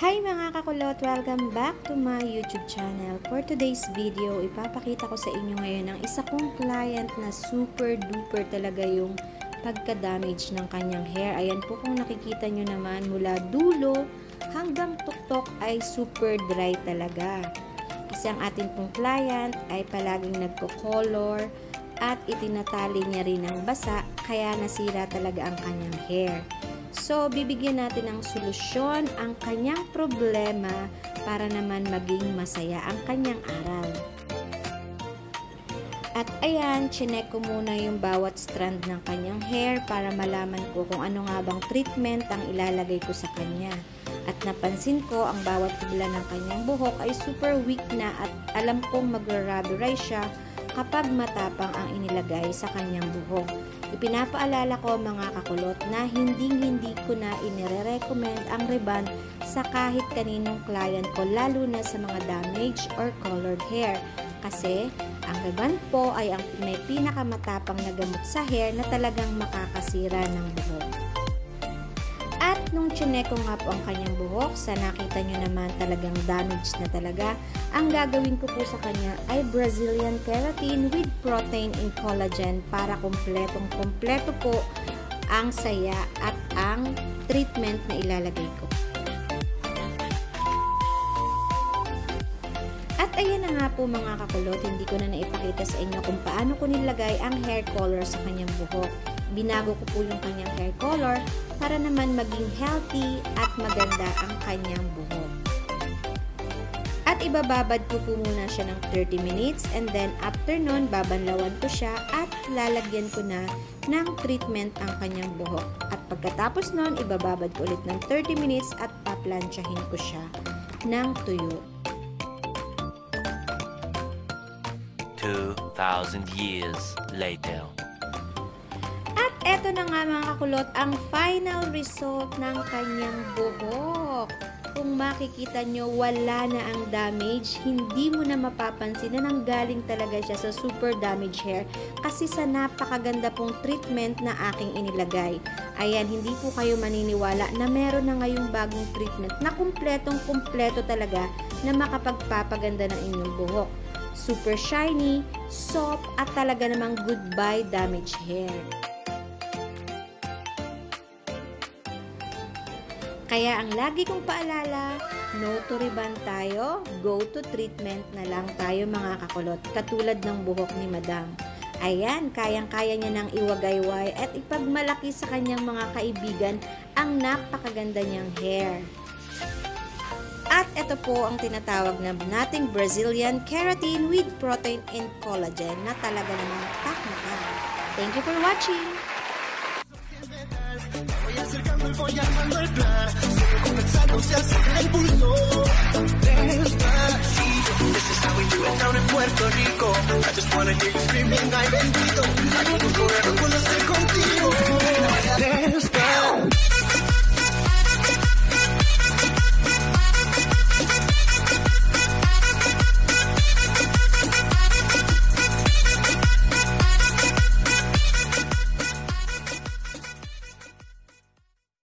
Hi mga kakulot! Welcome back to my YouTube channel. For today's video, ipapakita ko sa inyo ngayon ang isa kong client na super duper talaga yung pagka-damage ng kanyang hair. Ayan po kung nakikita nyo naman mula dulo hanggang tuktok ay super dry talaga. Kasi ang ating pong client ay palaging nagko-color at itinatali niya rin ng basa kaya nasira talaga ang kanyang hair. So, bibigyan natin ng solusyon ang kanyang problema para naman maging masaya ang kanyang araw. At ayan, chinek ko muna yung bawat strand ng kanyang hair para malaman ko kung ano nga bang treatment ang ilalagay ko sa kanya. At napansin ko ang bawat tubla ng kanyang buhok ay super weak na at alam kong magra-rubberize siya kapag matapang ang inilagay sa kanyang buhok. Ipinapaalala ko mga kakulot na hindi-hindi ko na inire-recommend ang ribbon sa kahit kaninong client ko lalo na sa mga damaged or colored hair kasi ang ribbon po ay ang may pinakamatapang na gamot sa hair na talagang makakasira ng buhok. Nung chinek ko nga po ang kanyang buhok, sa nakita nyo naman talagang damaged na talaga, ang gagawin ko po sa kanya ay Brazilian Keratin with protein and collagen para kumpletong kumpleto po ang saya at ang treatment na ilalagay ko. At ayan na nga po mga kakulot, hindi ko na naipakita sa inyo kung paano ko nilagay ang hair color sa kanyang buhok. Binago ko po yung kanyang hair color para naman maging healthy at maganda ang kanyang buhok. At ibababad ko po muna siya ng 30 minutes and then after nun, babanlawan ko siya at lalagyan ko na ng treatment ang kanyang buhok. At pagkatapos nun, ibababad ko ulit ng 30 minutes at paplansyahin ko siya ng tuyo. 2,000 years later. Eto na nga mga kakulot, ang final result ng kanyang buhok. Kung makikita nyo, wala na ang damage. Hindi mo na mapapansin na nanggaling talaga siya sa super damage hair kasi sa napakaganda pong treatment na aking inilagay. Ayan, hindi po kayo maniniwala na meron na ngayong bagong treatment na kumpletong kumpleto talaga na makapagpapaganda ng inyong buhok. Super shiny, soft, at talaga namang goodbye damage hair. Kaya ang lagi kong paalala, no to ribbon tayo, go to treatment na lang tayo mga kakulot, katulad ng buhok ni Madam. Ayan, kayang-kaya niya ng iwagayway at ipagmalaki sa kanyang mga kaibigan ang napakaganda niyang hair. At ito po ang tinatawag na nating Brazilian Keratin with Protein and Collagen na talaga namang tak na Thank you for watching! Voy voy el plan. Sigue comenzando, se acerca el pulso. Despacito. This is how we do it down in Puerto Rico. I just wanna hear you screaming, ay bendito. Aquí tu